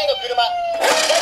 前の車。